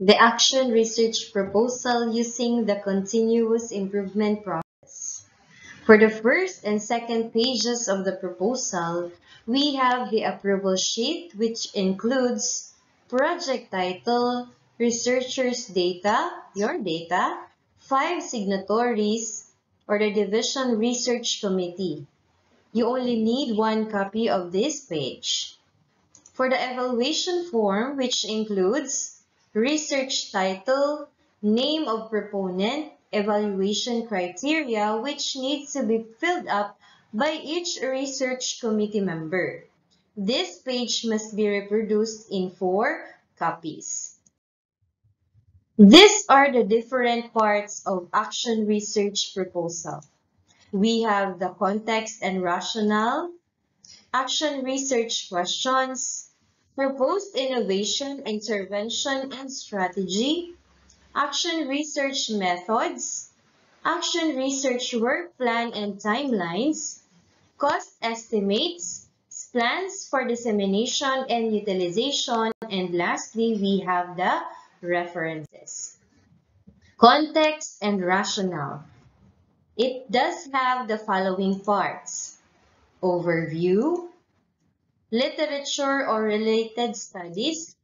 the action research proposal using the continuous improvement process. For the first and second pages of the proposal, we have the approval sheet which includes project title, researcher's data, your data, five signatories, or the division research committee. You only need one copy of this page. For the evaluation form, which includes research title, name of proponent, evaluation criteria, which needs to be filled up by each research committee member. This page must be reproduced in four copies. These are the different parts of action research proposal. We have the context and rationale, action research questions, proposed innovation, intervention, and strategy, action research methods, action research work plan and timelines, cost estimates, plans for dissemination and utilization, and lastly, we have the references. Context and rationale. It does have the following parts. Overview, literature or related studies,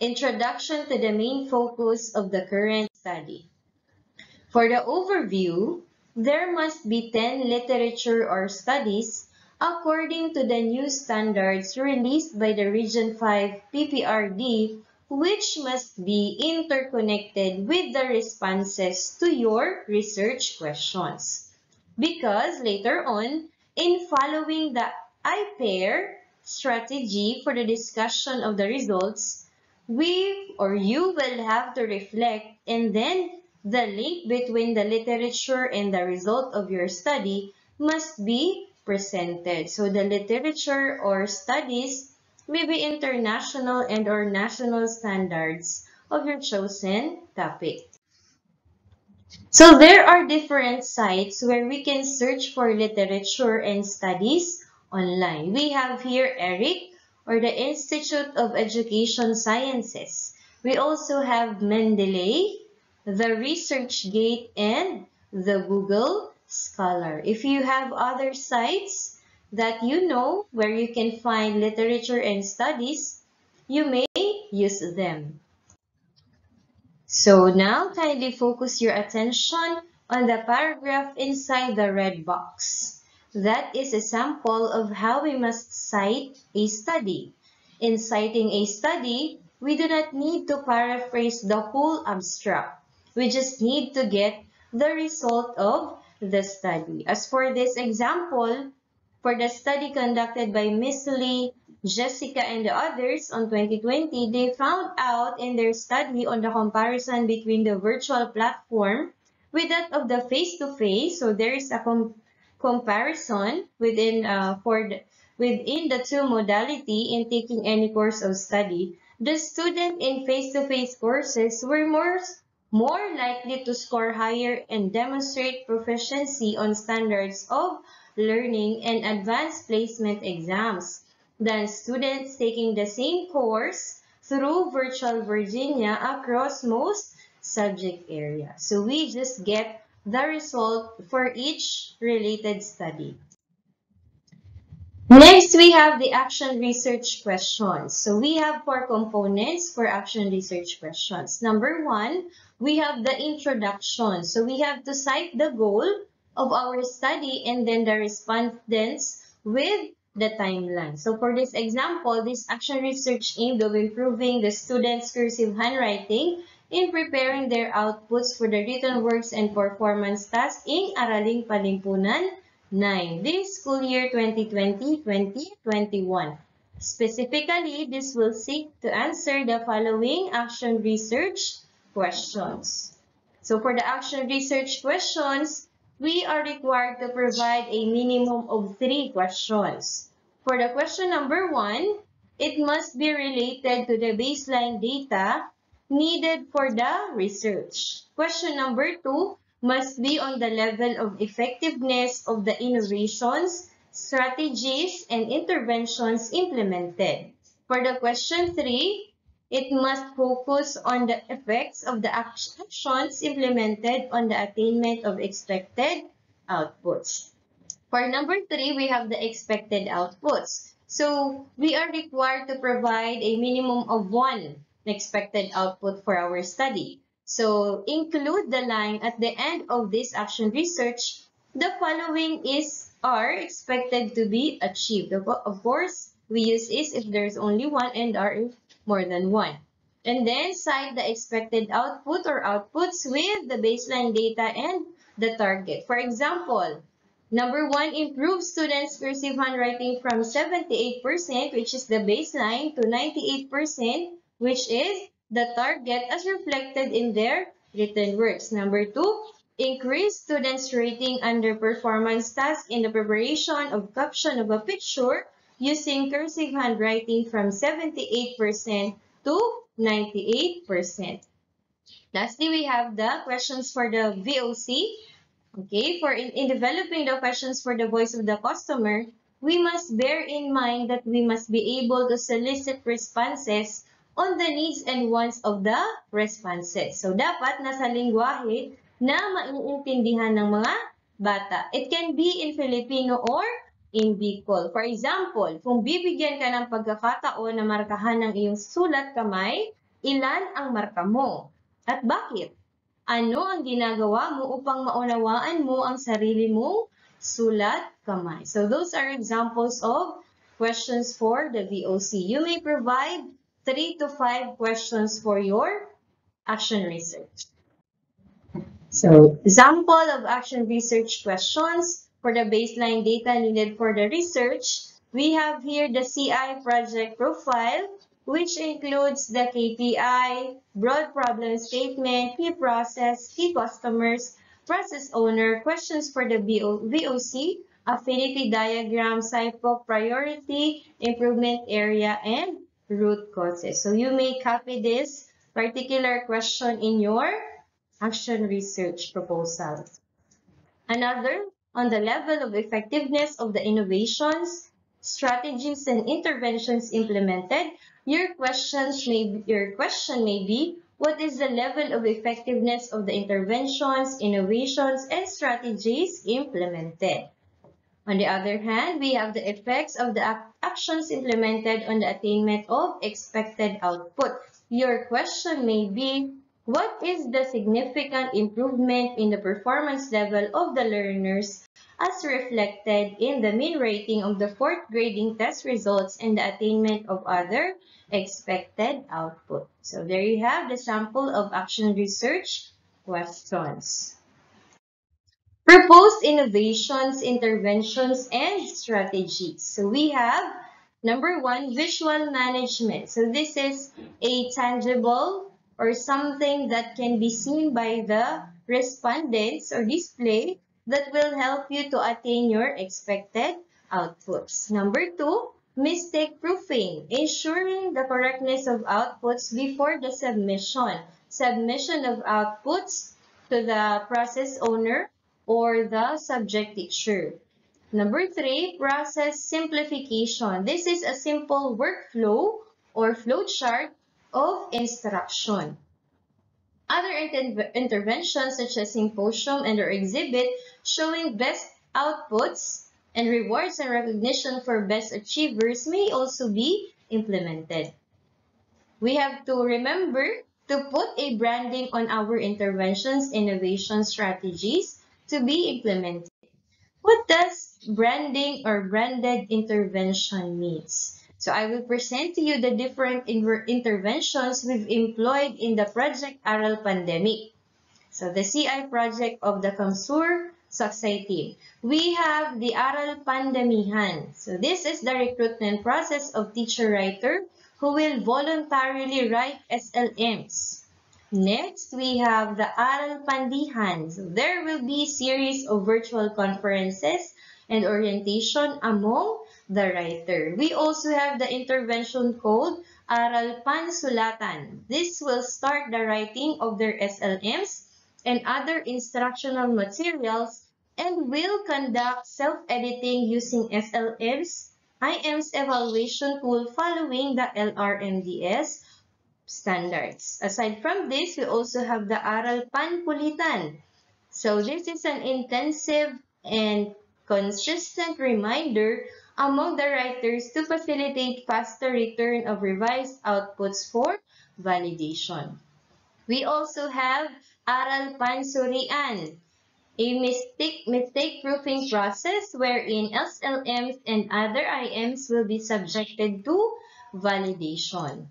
introduction to the main focus of the current study. For the overview, there must be 10 literature or studies according to the new standards released by the Region 5 PPRD which must be interconnected with the responses to your research questions. Because later on, in following the I-pair strategy for the discussion of the results, we or you will have to reflect and then the link between the literature and the result of your study must be presented. So the literature or studies may be international and or national standards of your chosen topic. So there are different sites where we can search for literature and studies online. We have here ERIC or the Institute of Education Sciences. We also have Mendeley, the ResearchGate, and the Google Scholar. If you have other sites, that you know where you can find literature and studies, you may use them. So now kindly focus your attention on the paragraph inside the red box. That is a sample of how we must cite a study. In citing a study, we do not need to paraphrase the whole abstract. We just need to get the result of the study. As for this example, for the study conducted by Miss Lee, Jessica, and the others on 2020, they found out in their study on the comparison between the virtual platform with that of the face-to-face. -face. So there is a com comparison within uh, for the, within the two modality in taking any course of study. The student in face-to-face -face courses were more more likely to score higher and demonstrate proficiency on standards of learning, and advanced placement exams than students taking the same course through Virtual Virginia across most subject areas. So we just get the result for each related study. Next, we have the action research questions. So we have four components for action research questions. Number one, we have the introduction. So we have to cite the goal of our study and then the respondents with the timeline. So for this example, this action research aimed of improving the students' cursive handwriting in preparing their outputs for the written works and performance tasks in Araling Panlipunan 9, this school year 2020-2021. Specifically, this will seek to answer the following action research questions. So for the action research questions, we are required to provide a minimum of three questions. For the question number one, it must be related to the baseline data needed for the research. Question number two must be on the level of effectiveness of the innovations, strategies, and interventions implemented. For the question three, it must focus on the effects of the actions implemented on the attainment of expected outputs. For number three, we have the expected outputs. So we are required to provide a minimum of one expected output for our study. So include the line at the end of this action research, the following is are expected to be achieved. Of course, we use is if there's only one and are if more than one. And then cite the expected output or outputs with the baseline data and the target. For example, Number one, improve students' cursive handwriting from 78%, which is the baseline, to 98%, which is the target as reflected in their written works. Number two, increase students' rating under performance task in the preparation of caption of a picture using cursive handwriting from 78% to 98%. Lastly, we have the questions for the VOC. Okay, for in, in developing the questions for the voice of the customer, we must bear in mind that we must be able to solicit responses on the needs and wants of the responses. So, dapat nasa lingwahe na maiintindihan ng mga bata. It can be in Filipino or in Bicol. For example, kung bibigyan ka ng pagkakataon na markahan ng iyong sulat kamay, ilan ang marka mo? At bakit? Ano ang ginagawa mo upang maunawaan mo ang sarili mong sulat kamay? So those are examples of questions for the VOC. You may provide three to five questions for your action research. So example of action research questions for the baseline data needed for the research. We have here the CI project profile which includes the KPI, broad problem statement, key process, key customers, process owner, questions for the VOC, affinity diagram, SIPOC priority, improvement area, and root causes. So you may copy this particular question in your action research proposal. Another, on the level of effectiveness of the innovations, strategies, and interventions implemented, your questions may your question may be, what is the level of effectiveness of the interventions, innovations, and strategies implemented? On the other hand, we have the effects of the actions implemented on the attainment of expected output. Your question may be, what is the significant improvement in the performance level of the learners as reflected in the mean rating of the fourth grading test results and the attainment of other expected output. So there you have the sample of action research questions. Proposed innovations, interventions, and strategies. So we have number one, visual management. So this is a tangible or something that can be seen by the respondents or display that will help you to attain your expected outputs. Number two, Mistake proofing, ensuring the correctness of outputs before the submission. Submission of outputs to the process owner or the subject teacher. Number three, process simplification. This is a simple workflow or flowchart of instruction. Other inter interventions such as symposium and or exhibit showing best outputs and rewards and recognition for best achievers may also be implemented. We have to remember to put a branding on our interventions, innovation strategies to be implemented. What does branding or branded intervention means? So I will present to you the different interventions we've employed in the Project Aral pandemic. So the CI project of the Kamsur Society. We have the Aral Pandamihan. So this is the recruitment process of teacher-writer who will voluntarily write SLMs. Next, we have the Aral Pandihan. So there will be series of virtual conferences and orientation among the writer. We also have the intervention code Aral Pansulatan. This will start the writing of their SLMs and other instructional materials and will conduct self-editing using SLM's IM's evaluation tool following the LRMDS standards. Aside from this, we also have the Aral Pankulitan. So this is an intensive and consistent reminder among the writers to facilitate faster return of revised outputs for validation. We also have Aral Pansurian, a mistake, mistake proofing process wherein SLMs and other IMs will be subjected to validation.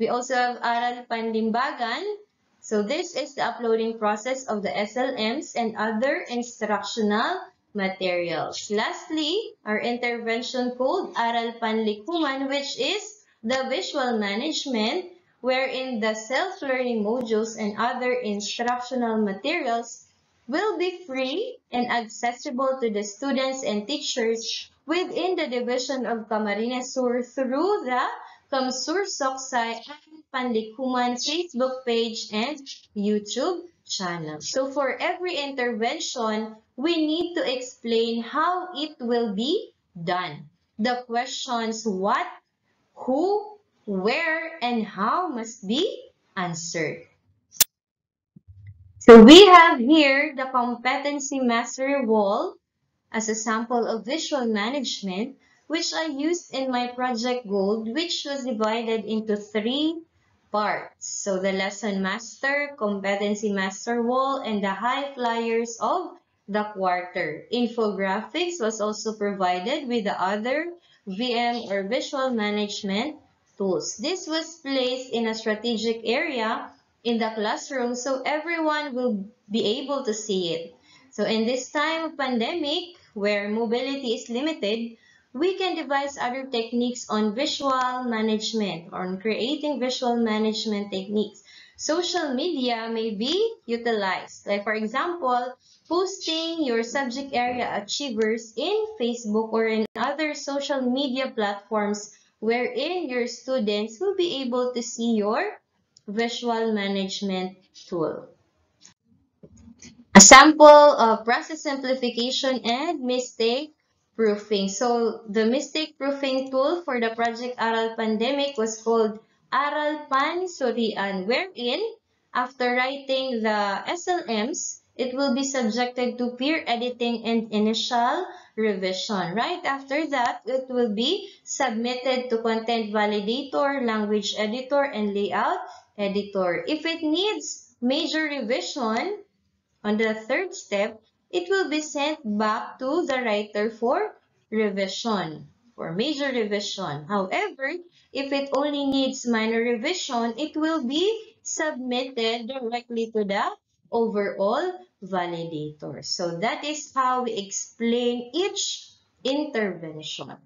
We also have Aral Panlimbagan. So this is the uploading process of the SLMs and other instructional materials. Lastly, our intervention code, Aral Panlikuman, which is the visual management, wherein the self-learning modules and other instructional materials will be free and accessible to the students and teachers within the division of Camarines Sur through the Kamsur Soksai and Panlikuman Facebook page and YouTube channel. So for every intervention, we need to explain how it will be done. The questions what, who, where, and how must be answered. So we have here the competency mastery wall as a sample of visual management which I used in my project gold, which was divided into three parts. So the lesson master, competency master wall, and the high flyers of the quarter. Infographics was also provided with the other VM or visual management tools. This was placed in a strategic area in the classroom so everyone will be able to see it. So in this time of pandemic, where mobility is limited, we can devise other techniques on visual management or on creating visual management techniques. Social media may be utilized. Like for example, posting your subject area achievers in Facebook or in other social media platforms wherein your students will be able to see your visual management tool. A sample of process simplification and mistake proofing. So the mistake proofing tool for the Project Aral Pandemic was called Aral Pan Surian, wherein after writing the SLMs, it will be subjected to peer editing and initial revision. Right after that, it will be submitted to content validator, language editor, and layout editor. If it needs major revision, on the third step, it will be sent back to the writer for revision, for major revision. However, if it only needs minor revision, it will be submitted directly to the overall validator. So that is how we explain each intervention.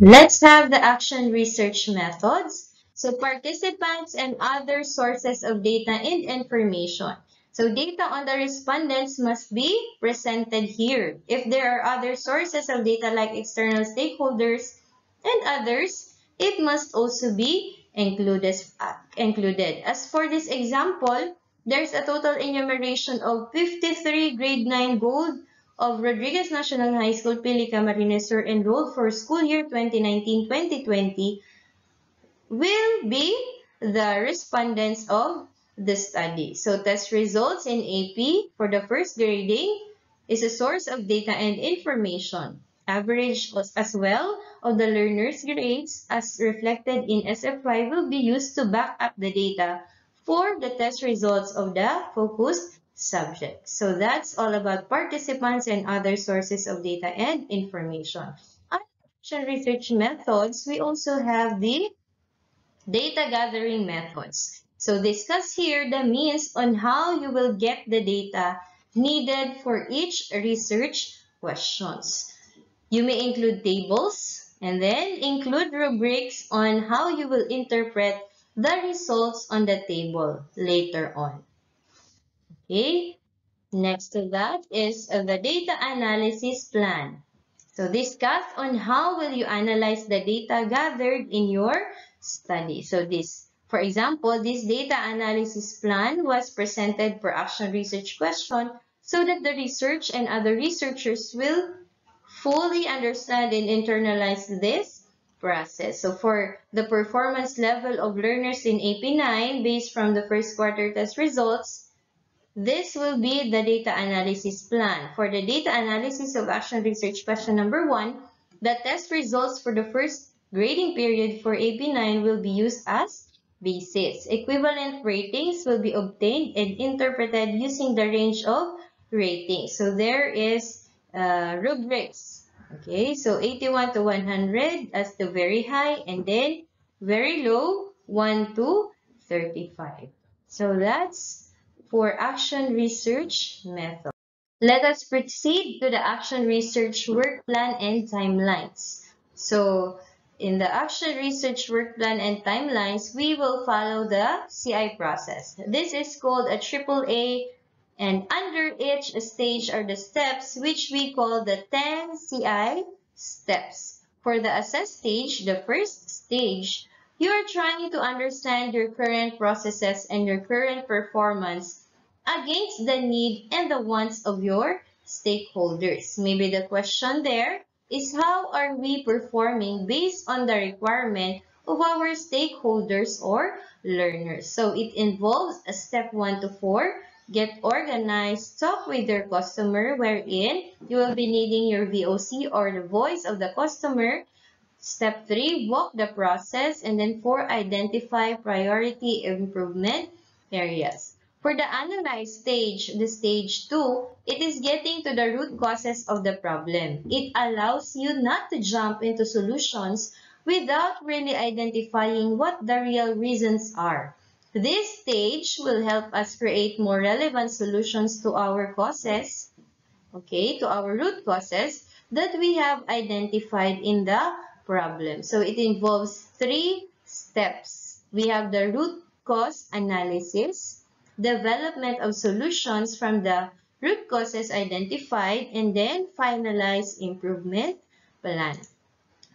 Let's have the action research methods. So participants and other sources of data and information. So data on the respondents must be presented here. If there are other sources of data like external stakeholders and others, it must also be included. Uh, included. As for this example, there's a total enumeration of 53 grade 9 gold of Rodriguez National High School, Pili Camarines Sur enrolled for school year 2019-2020 will be the respondents of the study. So test results in AP for the first grading is a source of data and information. Average as well of the learner's grades as reflected in SF5 will be used to back up the data for the test results of the focused subject. So that's all about participants and other sources of data and information. Under research methods, we also have the data gathering methods. So discuss here the means on how you will get the data needed for each research questions. You may include tables and then include rubrics on how you will interpret the results on the table later on. Okay, next to that is uh, the data analysis plan. So discuss on how will you analyze the data gathered in your study. So this for example, this data analysis plan was presented per action research question so that the research and other researchers will fully understand and internalize this process. So for the performance level of learners in AP9 based from the first quarter test results, this will be the data analysis plan. For the data analysis of action research question number one, the test results for the first grading period for AP9 will be used as basis. Equivalent ratings will be obtained and interpreted using the range of ratings. So there is uh, rubrics. Okay, so 81 to 100 as the very high and then very low 1 to 35. So that's for action research method. Let us proceed to the action research work plan and timelines. So in the action research work plan and timelines, we will follow the CI process. This is called a AAA and under each stage are the steps which we call the 10 CI steps. For the assess stage, the first stage, you are trying to understand your current processes and your current performance against the need and the wants of your stakeholders. Maybe the question there is how are we performing based on the requirement of our stakeholders or learners. So it involves a step 1 to 4, Get organized, talk with your customer wherein you will be needing your VOC or the voice of the customer. Step 3, walk the process. And then 4, identify priority improvement areas. For the analyze stage, the stage 2, it is getting to the root causes of the problem. It allows you not to jump into solutions without really identifying what the real reasons are. This stage will help us create more relevant solutions to our causes, okay, to our root causes that we have identified in the problem. So it involves three steps. We have the root cause analysis, development of solutions from the root causes identified, and then finalize improvement plan.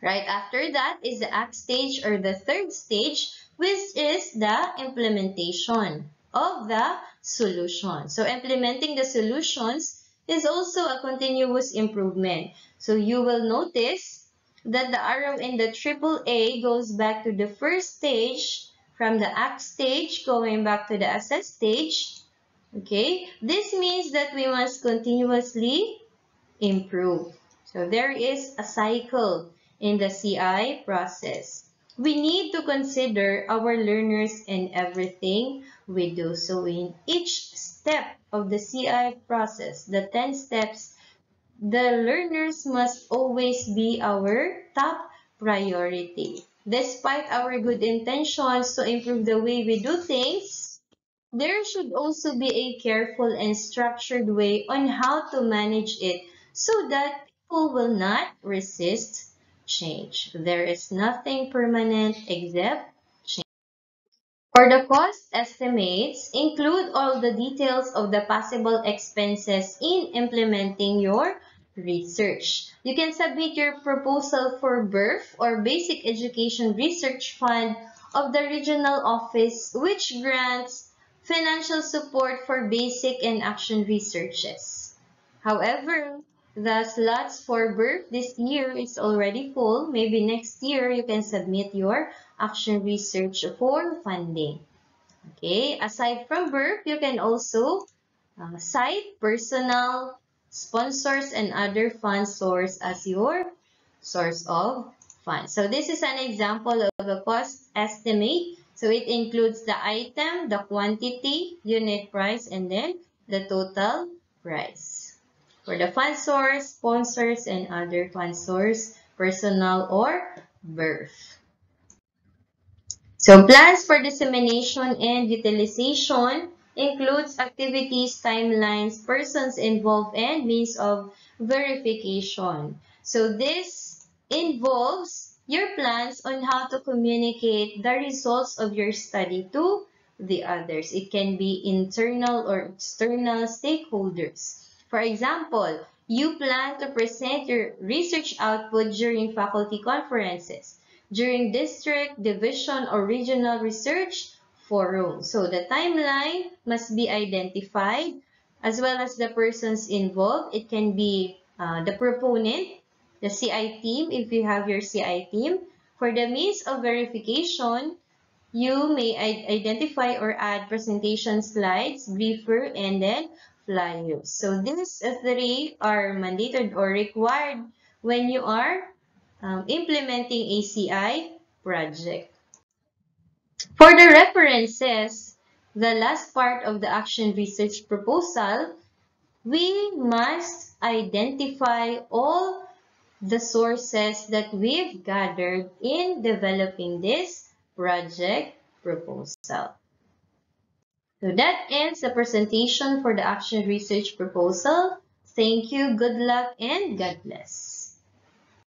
Right after that is the act stage or the third stage which is the implementation of the solution. So implementing the solutions is also a continuous improvement. So you will notice that the arrow in the triple A goes back to the first stage from the act stage going back to the assess stage. Okay, this means that we must continuously improve. So there is a cycle in the CI process we need to consider our learners and everything we do. So in each step of the CI process, the 10 steps, the learners must always be our top priority. Despite our good intentions to improve the way we do things, there should also be a careful and structured way on how to manage it so that people will not resist change. There is nothing permanent except change. For the cost estimates, include all the details of the possible expenses in implementing your research. You can submit your proposal for BERF or Basic Education Research Fund of the regional office which grants financial support for basic and action researches. However, the slots for BERF this year is already full. Maybe next year you can submit your action research for funding. Okay, aside from BERF, you can also uh, cite personal sponsors and other fund source as your source of funds. So this is an example of a cost estimate. So it includes the item, the quantity, unit price, and then the total price for the fund source, sponsors, and other fund source, personal, or BERF. So plans for dissemination and utilization includes activities, timelines, persons involved, and means of verification. So this involves your plans on how to communicate the results of your study to the others. It can be internal or external stakeholders. For example, you plan to present your research output during faculty conferences, during district, division, or regional research forum. So the timeline must be identified as well as the persons involved. It can be uh, the proponent, the CI team if you have your CI team. For For the means of verification, you may identify or add presentation slides, briefer, and then flyers. So these three are mandated or required when you are um, implementing ACI project. For the references, the last part of the action research proposal, we must identify all the sources that we've gathered in developing this project proposal. So that ends the presentation for the action research proposal. Thank you, good luck, and God bless.